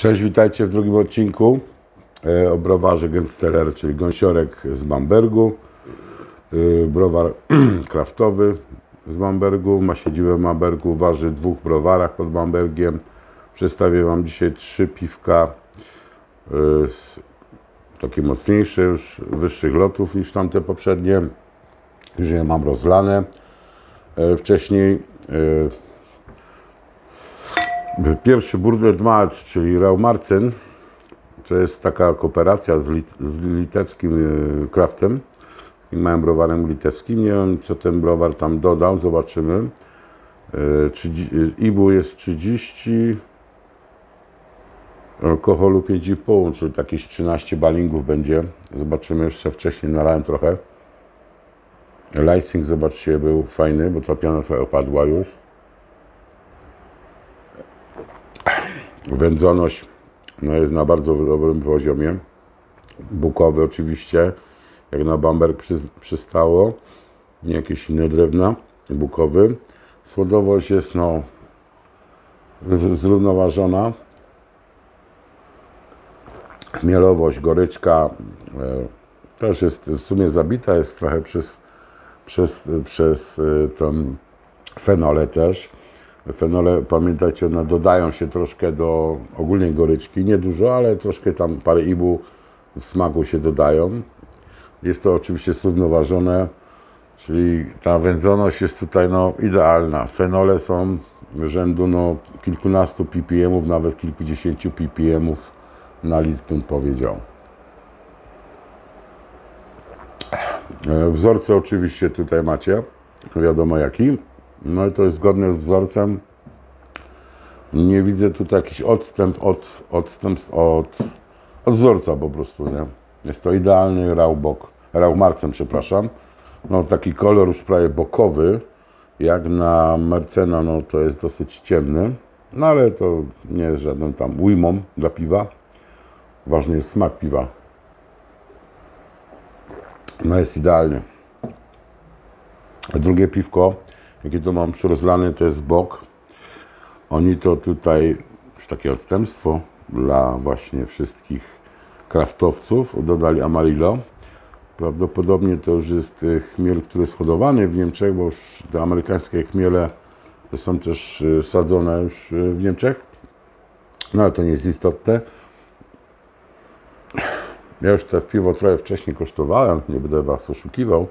Cześć, witajcie w drugim odcinku e, o browarze Gensteller, czyli gąsiorek z Bambergu. E, Browar kraftowy z Bambergu, ma siedzibę w Bambergu, waży w dwóch browarach pod Bambergiem. Przedstawię Wam dzisiaj trzy piwka, e, takie mocniejsze już, wyższych lotów niż tamte poprzednie. Już je mam rozlane. Wcześniej Pierwszy Burdel Malt, czyli Raumarcen, to jest taka kooperacja z, lit, z litewskim y, kraftem, i małym browarem litewskim. Nie wiem, co ten browar tam dodał, zobaczymy. Y, 30, y, IBU jest 30, alkoholu 5,5, czyli jakieś 13 balingów będzie. Zobaczymy, jeszcze wcześniej nalałem trochę. Lysing, zobaczcie, był fajny, bo ta piana trochę opadła już. Wędzoność no jest na bardzo dobrym poziomie. Bukowy oczywiście, jak na Bamberg przy, przystało. Nie jakieś inne drewna. Bukowy. Słodowość jest no zrównoważona. Chmielowość, goryczka e, też jest w sumie zabita, jest trochę przez, przez, przez e, tą fenolę też. Fenole, pamiętajcie, one dodają się troszkę do ogólnej goryczki, nie dużo, ale troszkę tam parę ibu w smaku się dodają. Jest to oczywiście zrównoważone, czyli ta wędzoność jest tutaj no, idealna. Fenole są rzędu no, kilkunastu ppm, nawet kilkudziesięciu ppm na litr bym powiedział. E, Wzorce oczywiście tutaj macie, wiadomo jaki. No i to jest zgodne z wzorcem. Nie widzę tutaj jakiś odstęp od, odstępstw od, od wzorca po prostu, nie? Jest to idealny rałbok, rałmarcem, przepraszam. No taki kolor już prawie bokowy, jak na Mercena, no to jest dosyć ciemny. No ale to nie jest żadną tam ujmą dla piwa. Ważny jest smak piwa. No jest idealny. A drugie piwko, jakie to mam rozlane, to jest bok. Oni to tutaj, już takie odstępstwo dla właśnie wszystkich kraftowców, dodali Amarillo. Prawdopodobnie to już jest chmiel, który jest hodowany w Niemczech, bo już te amerykańskie chmiele są też y, sadzone już y, w Niemczech. No ale to nie jest istotne. Ja już te piwo trochę wcześniej kosztowałem, nie będę Was oszukiwał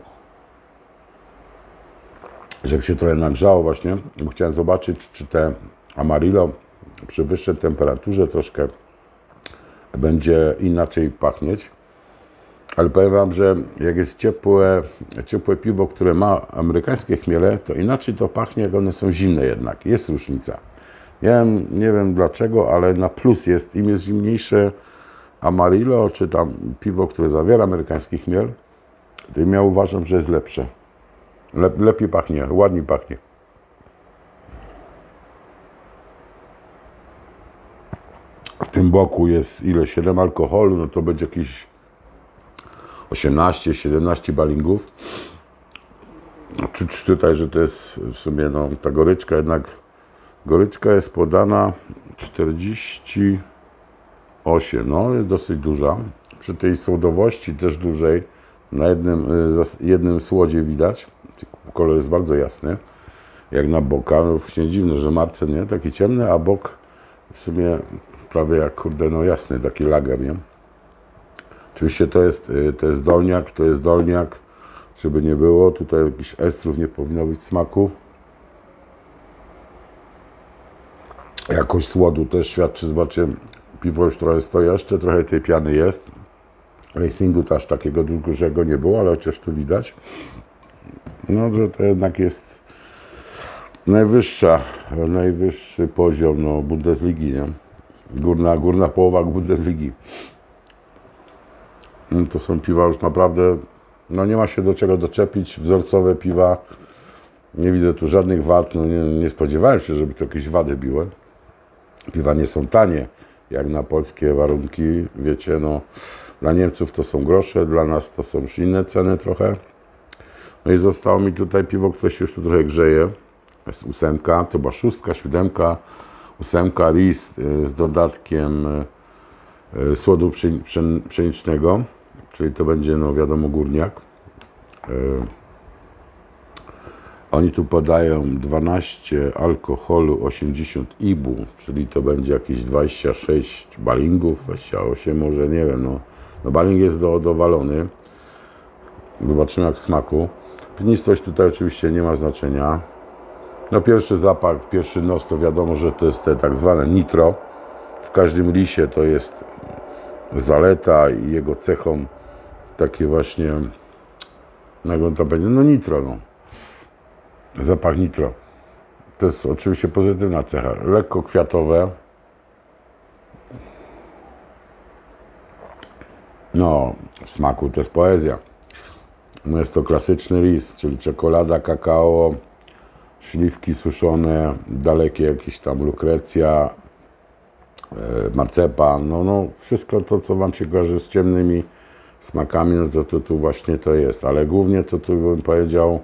żeby się trochę nagrzało właśnie, bo chciałem zobaczyć, czy te Amarillo przy wyższej temperaturze troszkę będzie inaczej pachnieć. Ale powiem Wam, że jak jest ciepłe, ciepłe piwo, które ma amerykańskie chmiele, to inaczej to pachnie, jak one są zimne jednak. Jest różnica. Nie wiem, nie wiem dlaczego, ale na plus jest, im jest zimniejsze Amarillo, czy tam piwo, które zawiera amerykański chmiel, tym ja uważam, że jest lepsze. Lep, lepiej pachnie, ładniej pachnie. W tym boku jest ile? 7 alkoholu, no to będzie jakieś 18-17 balingów. Czuć tutaj, że to jest w sumie no, ta goryczka jednak goryczka jest podana 48, no jest dosyć duża. Przy tej słodowości też dużej, na jednym, y, jednym słodzie widać, kolor jest bardzo jasny, jak na boka, no właśnie dziwne, że marce nie, taki ciemny, a bok w sumie prawie jak kurde, no jasny, taki lager, nie? Oczywiście to jest, y, to jest dolniak, to jest dolniak, żeby nie było, tutaj jakichś estrów nie powinno być smaku. Jakość słodu też świadczy, zobaczcie, piwo już trochę stoi, jeszcze trochę tej piany jest. Racingu to aż takiego dużego nie było, ale chociaż tu widać. No, że to jednak jest najwyższa, najwyższy poziom no, Bundesligi, nie? Górna, górna połowa Bundesligi. No, to są piwa już naprawdę, no nie ma się do czego doczepić, wzorcowe piwa. Nie widzę tu żadnych wad, no nie, nie spodziewałem się, żeby to jakieś wady biły. Piwa nie są tanie, jak na polskie warunki, wiecie, no dla Niemców to są grosze, dla nas to są już inne ceny trochę. No i zostało mi tutaj piwo, które się już tu trochę grzeje. Jest ósemka, to była szóstka, siódemka, ósemka ris y, z dodatkiem y, słodu pszy- pszen- pszenicznego, czyli to będzie, no wiadomo, górniak. Y, Oni tu podają 12 alkoholu, 80 ibu, czyli to będzie jakieś 26 balingów, 28 może, nie wiem, no. no baling jest do, dowalony. Zobaczymy jak smaku. Pienistość tutaj oczywiście nie ma znaczenia. No pierwszy zapach, pierwszy nos to wiadomo, że to jest te tak zwane nitro. W każdym lisie to jest zaleta i jego cechą takie właśnie, on to będzie, no nitro, no. Zapach nitro. To jest oczywiście pozytywna cecha. Lekko kwiatowe. No, w smaku to jest poezja. No jest to klasyczny ris, czyli czekolada, kakao, śliwki suszone, dalekie jakieś tam lukrecja, e, marcepan, no, no wszystko to, co Wam się kojarzy z ciemnymi smakami, no to, to tu właśnie to jest, ale głównie to tu bym powiedział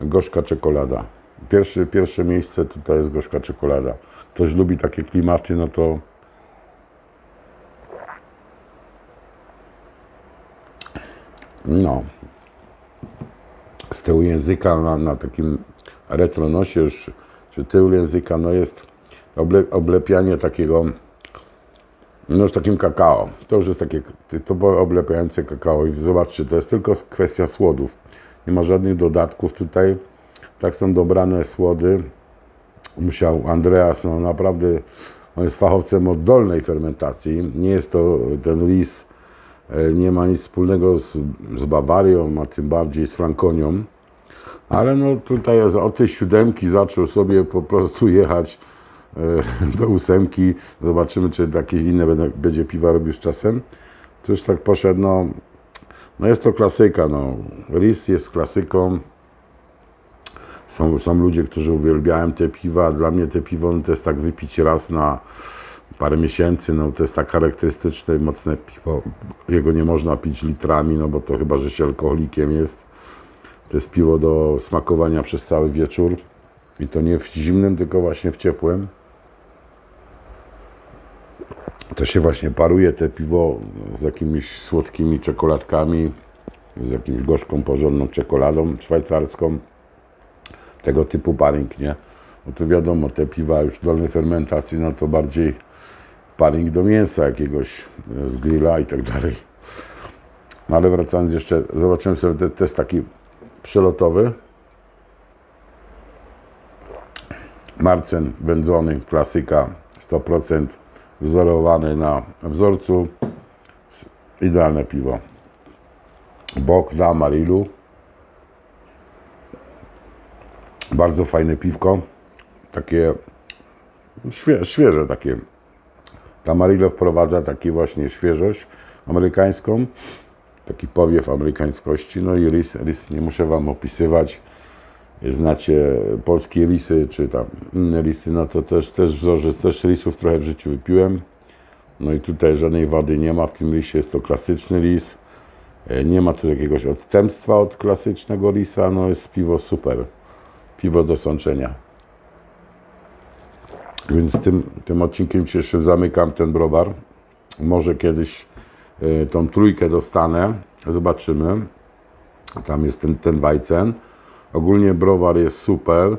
gorzka czekolada. Pierwsze, pierwsze miejsce tutaj jest gorzka czekolada. Ktoś lubi takie klimaty, no to no z tyłu języka na, na takim retronosie już, czy tył języka, no jest oble, oblepianie takiego, no już takim kakao. To już jest takie typowo oblepiające kakao i zobaczcie, to jest tylko kwestia słodów. Nie ma żadnych dodatków tutaj. Tak są dobrane słody. Musiał Andreas, no naprawdę, on jest fachowcem od dolnej fermentacji. Nie jest to ten lis, e, nie ma nic wspólnego z, z Bawarią, a tym bardziej z Frankonią. Ale no tutaj od tej siódemki zaczął sobie po prostu jechać e, do ósemki. Zobaczymy, czy jakieś inne będzie piwa robił z czasem. To już tak poszedł, no, no jest to klasyka, no. Ris jest klasyką. Są, są ludzie, którzy uwielbiają te piwa. Dla mnie te piwo no, to jest tak wypić raz na parę miesięcy. No, to jest tak charakterystyczne, mocne piwo. Jego nie można pić litrami, no bo to chyba, że się alkoholikiem jest. Jest piwo do smakowania przez cały wieczór. I to nie w zimnym, tylko właśnie w ciepłym. To się właśnie paruje te piwo z jakimiś słodkimi czekoladkami, z jakimś gorzką, porządną czekoladą szwajcarską. Tego typu paring, nie? Bo to wiadomo, te piwa już dolnej fermentacji, no to bardziej paring do mięsa jakiegoś e, z grilla i tak dalej. No ale wracając jeszcze, zobaczymy sobie te, test taki przelotowy. Marcen wędzony, klasyka 100% wzorowany na wzorcu. Idealne piwo. Bok na Marilu. Bardzo fajne piwko. Takie świe, świeże takie. Ta Marillo wprowadza taki właśnie świeżość amerykańską. Taki powiew amerykańskości. No i ris, ris nie muszę Wam opisywać. Znacie polskie lisy, czy tam inne lisy, no to też, też wzorzec, też lisów trochę w życiu wypiłem. No i tutaj żadnej wady nie ma w tym lisie, jest to klasyczny lis. E, Nie ma tu jakiegoś odstępstwa od klasycznego lisa, no jest piwo super. Piwo do sączenia. Więc tym, tym odcinkiem dzisiejszym zamykam ten browar. Może kiedyś tą trójkę dostanę, zobaczymy. Tam jest ten, ten Weizen. Ogólnie browar jest super.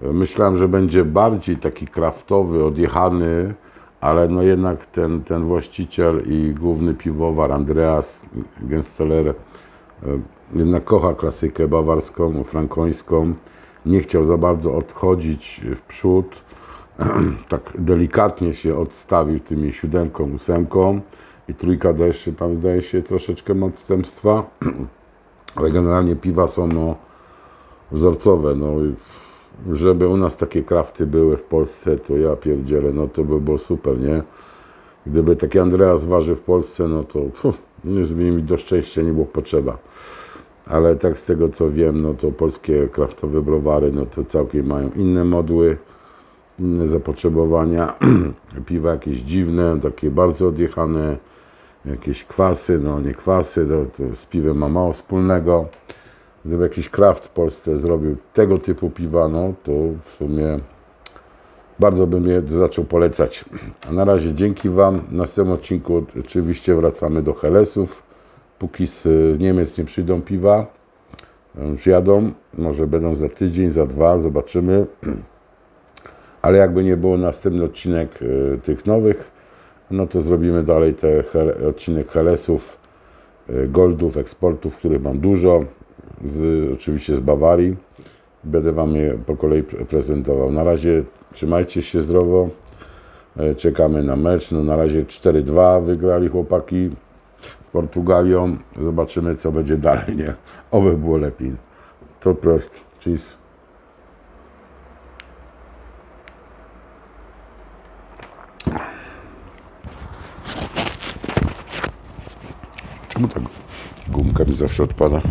Myślałem, że będzie bardziej taki kraftowy, odjechany, ale no jednak ten, ten właściciel i główny piwowar Andreas Gensteller e, jednak kocha klasykę bawarską, frankońską. Nie chciał za bardzo odchodzić w przód. tak delikatnie się odstawił tymi siódemką, ósemką i trójka da jeszcze tam zdaje się troszeczkę odstępstwa. ale generalnie piwa są no, wzorcowe. No, żeby u nas takie krafty były w Polsce, to ja pierdzielę, no to by było super, nie? Gdyby taki Andreas waży w Polsce, no to puh, już by mi do szczęścia nie było potrzeba. Ale tak z tego co wiem, no to polskie kraftowe browary, no to całkiem mają inne modły, inne zapotrzebowania. Piwa jakieś dziwne, takie bardzo odjechane, jakieś kwasy, no nie kwasy, to, z piwem ma mało wspólnego. Gdyby jakiś kraft w Polsce zrobił tego typu piwa, no to w sumie bardzo bym je zaczął polecać. A na razie dzięki Wam. W następnym odcinku oczywiście wracamy do Helesów. Póki z Niemiec nie przyjdą piwa, już jadą, może będą za tydzień, za dwa, zobaczymy. Ale jakby nie było następny odcinek y, tych nowych, no to zrobimy dalej ten odcinek Helesów, y, Goldów, eksportów, których mam dużo, z, oczywiście z Bawarii. Będę Wam je po kolei prezentował. Na razie trzymajcie się zdrowo. E, czekamy na mecz. No na razie 4-2 wygrali chłopaki z Portugalią. Zobaczymy, co będzie dalej. Nie? Oby było lepiej. To prost. Cheese. Почему так гумками за завшот пада?